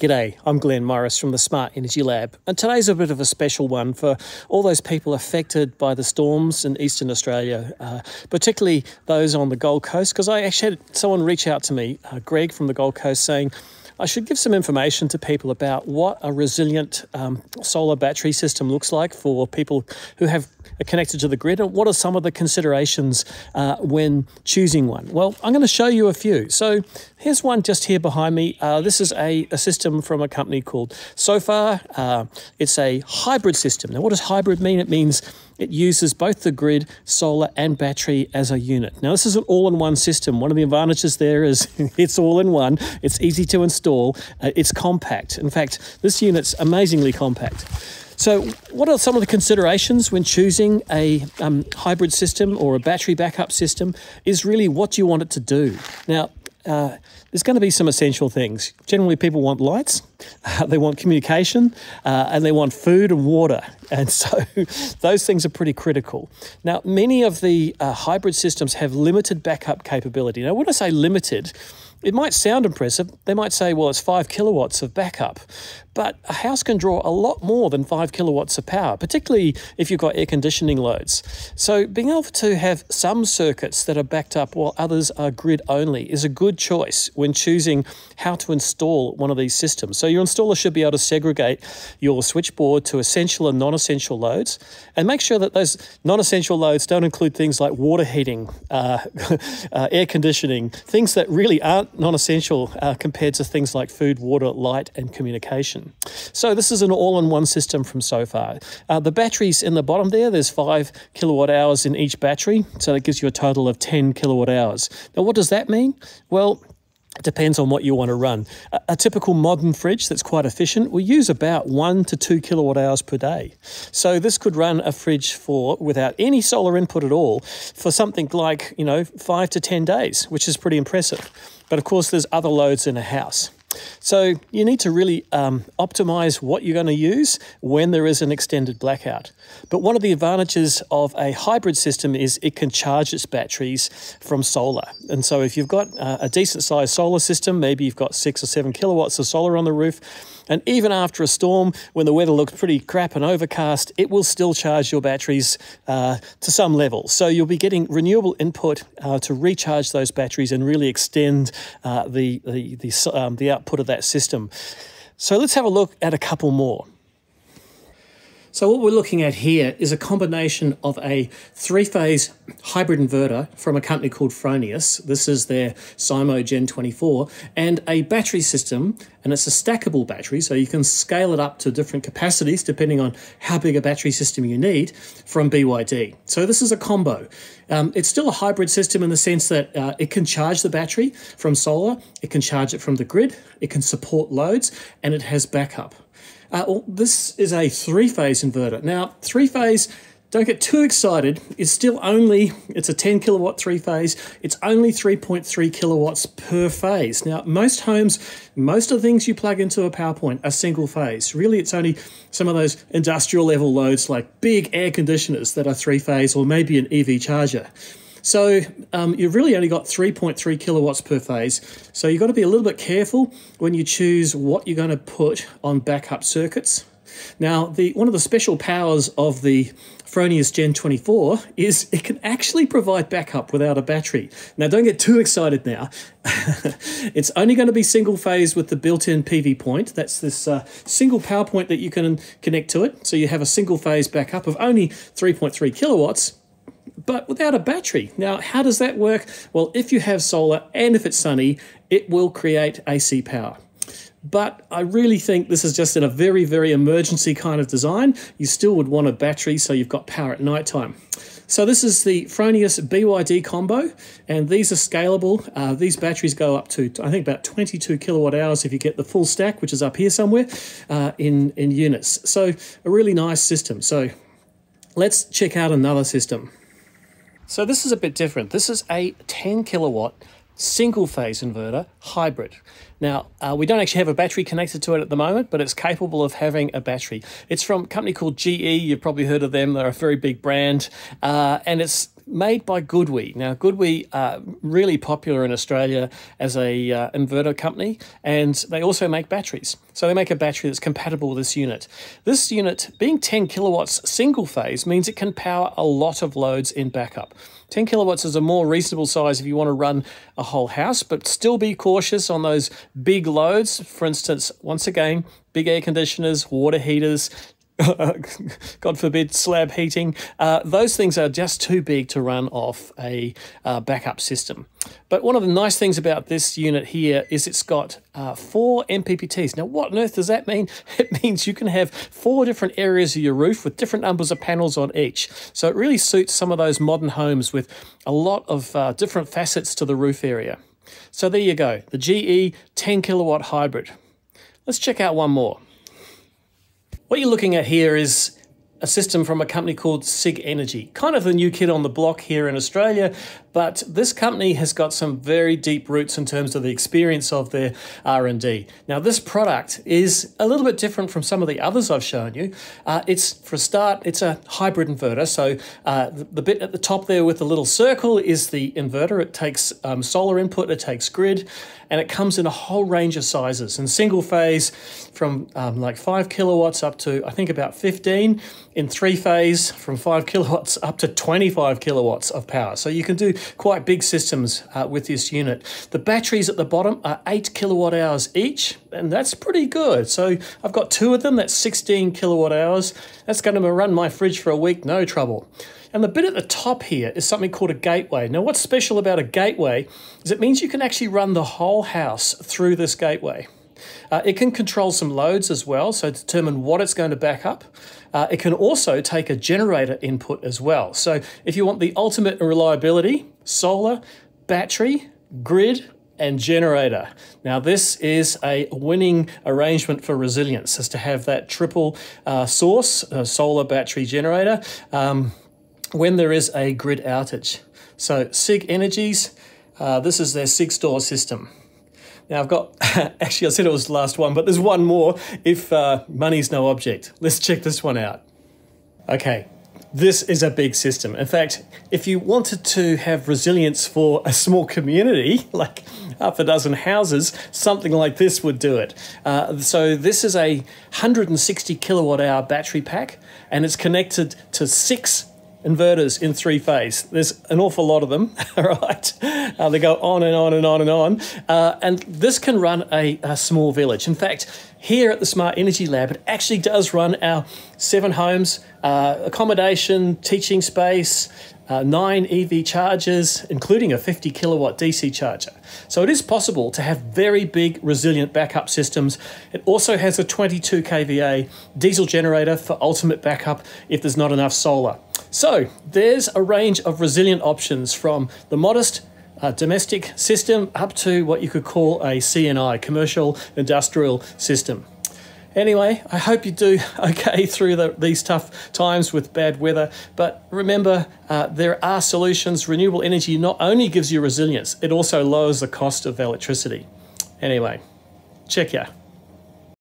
G'day, I'm Glenn Morris from the Smart Energy Lab, and today's a bit of a special one for all those people affected by the storms in eastern Australia, uh, particularly those on the Gold Coast. Because I actually had someone reach out to me, uh, Greg from the Gold Coast, saying, I should give some information to people about what a resilient um, solar battery system looks like for people who have connected to the grid and what are some of the considerations uh, when choosing one? Well, I'm going to show you a few. So here's one just here behind me. Uh, this is a, a, system from a company called Sofar. Uh, it's a hybrid system. Now, what does hybrid mean? It means it uses both the grid, solar, and battery as a unit. Now, this is an all in one system. One of the advantages there is it's all in one, it's easy to install, uh, it's compact. In fact, this unit's amazingly compact. So, what are some of the considerations when choosing a um, hybrid system or a battery backup system? Is really what you want it to do? Now, uh, there's going to be some essential things. Generally, people want lights, they want communication, uh, and they want food and water. And so those things are pretty critical. Now, many of the uh, hybrid systems have limited backup capability. Now, when I say limited, it might sound impressive. They might say, well, it's five kilowatts of backup. But a house can draw a lot more than five kilowatts of power, particularly if you've got air conditioning loads. So being able to have some circuits that are backed up while others are grid only is a good choice when choosing how to install one of these systems. So your installer should be able to segregate your switchboard to essential and non-essential loads and make sure that those non-essential loads don't include things like water heating, uh, uh, air conditioning, things that really aren't non-essential uh, compared to things like food, water, light and communication. So this is an all-in-one system from Sofar. Uh, the batteries in the bottom there, there's five kilowatt hours in each battery, so that gives you a total of 10 kilowatt hours. Now, what does that mean? Well, it depends on what you want to run. A, a, typical modern fridge that's quite efficient will use about one to two kilowatt hours per day. So this could run a fridge for, without any solar input at all, for something like, you know, five to 10 days, which is pretty impressive. But of course, there's other loads in a house. So you need to really um, optimize what you're going to use when there is an extended blackout. But one of the advantages of a hybrid system is it can charge its batteries from solar. And so if you've got a decent sized solar system, maybe you've got six or seven kilowatts of solar on the roof, and even after a storm, when the weather looks pretty crap and overcast, it will still charge your batteries uh, to some level. So you'll be getting renewable input uh, to recharge those batteries and really extend uh, the, the, the, um, the output of that system. So let's have a look at a couple more. So what we're looking at here is a combination of a three-phase hybrid inverter from a company called Fronius. This is their Symo Gen 24 and a battery system and it's a stackable battery so you can scale it up to different capacities depending on how big a battery system you need from BYD. So this is a combo. Um, it's still a hybrid system in the sense that uh, it can charge the battery from solar, it can charge it from the grid, it can support loads and it has backup. Uh, well, this is a three-phase inverter. Now, three-phase, don't get too excited. It's still only, it's a 10 kilowatt three-phase. It's only 3.3 kilowatts per phase. Now, most homes, most of the things you plug into a PowerPoint are single phase. Really, it's only some of those industrial level loads like big air conditioners that are three-phase or maybe an EV charger. So um, you've really only got 3.3 kilowatts per phase. So you've got to be a little bit careful when you choose what you're going to put on backup circuits. Now, the one of the special powers of the Fronius Gen 24 is it can actually provide backup without a battery. Now, don't get too excited now. it's only going to be single phase with the built-in PV point. That's this uh, single power point that you can connect to it. So you have a single phase backup of only 3.3 kilowatts but without a battery. Now, how does that work? Well, if you have solar and if it's sunny, it will create AC power. But I really think this is just in a very, very emergency kind of design. You still would want a battery so you've got power at night time. So this is the Fronius BYD combo, and these are scalable. Uh, these batteries go up to, I think, about 22 kilowatt hours if you get the full stack, which is up here somewhere, uh, in, in units. So a really nice system. So let's check out another system. So this is a bit different. This is a 10 kilowatt single phase inverter hybrid. Now, uh, we don't actually have a battery connected to it at the moment, but it's capable of having a battery. It's from a company called GE. You've probably heard of them. They're a very big brand. Uh, and it's made by Goodwe. Now, Goodwe are really popular in Australia as a uh, inverter company, and they also make batteries. So they make a battery that's compatible with this unit. This unit, being 10 kilowatts single phase, means it can power a lot of loads in backup. 10 kilowatts is a more reasonable size if you want to run a whole house, but still be cautious on those big loads. For instance, once again, big air conditioners, water heaters, God forbid, slab heating. Uh, those things are just too big to run off a uh, backup system. But one of the nice things about this unit here is it's got uh, four MPPTs. Now, what on earth does that mean? It means you can have four different areas of your roof with different numbers of panels on each. So it really suits some of those modern homes with a lot of uh, different facets to the roof area. So there you go, the GE 10 kilowatt hybrid. Let's check out one more. What you're looking at here is a system from a company called Sigenergy. Kind of the new kid on the block here in Australia, but this company has got some very deep roots in terms of the experience of their R&D. Now, this product is a little bit different from some of the others I've shown you. Uh, it's, for a start, it's a hybrid inverter. So uh, the, the, bit at the top there with the little circle is the inverter. It takes um, solar input, it takes grid, and it comes in a whole range of sizes. In single phase, from um, like 5 kilowatts up to, I think, about 15. In three phase, from 5 kilowatts up to 25 kilowatts of power. So you can do quite big systems uh, with this unit. The batteries at the bottom are 8 kilowatt hours each, and that's pretty good. So I've got two of them, that's 16 kilowatt hours. That's going to run my fridge for a week, no trouble. And the bit at the top here is something called a gateway. Now, what's special about a gateway is it means you can actually run the whole house through this gateway. Uh, it can control some loads as well, so determine what it's going to back up. Uh, it can also take a generator input as well. So if you want the ultimate reliability, solar, battery, grid, and generator. Now, this is a winning arrangement for resilience, is to have that triple uh, source, solar, battery, generator. Um, when there is a grid outage. So Sigenergy's, uh, this is their SigenStor system. Now I've got, actually I said it was the last one, but there's one more if uh, money's no object. Let's check this one out. Okay, this is a big system. In fact, if you wanted to have resilience for a small community, like half a dozen houses, something like this would do it. Uh, so this is a 160 kilowatt hour battery pack, and it's connected to six inverters in three phase. There's an awful lot of them, right? Uh, they go on and on and on and on. Uh, and this can run a, a, small village. In fact, here at the Smart Energy Lab, it actually does run our seven homes, uh, accommodation, teaching space, uh, nine EV chargers, including a 50 kilowatt DC charger. So it is possible to have very big resilient backup systems. It also has a 22 kVA diesel generator for ultimate backup if there's not enough solar. So there's a range of resilient options from the modest uh, domestic system up to what you could call a C&I, commercial industrial system. Anyway, I hope you do okay through the, these tough times with bad weather. But remember, uh, there are solutions. Renewable energy not only gives you resilience, it also lowers the cost of electricity. Anyway, check ya.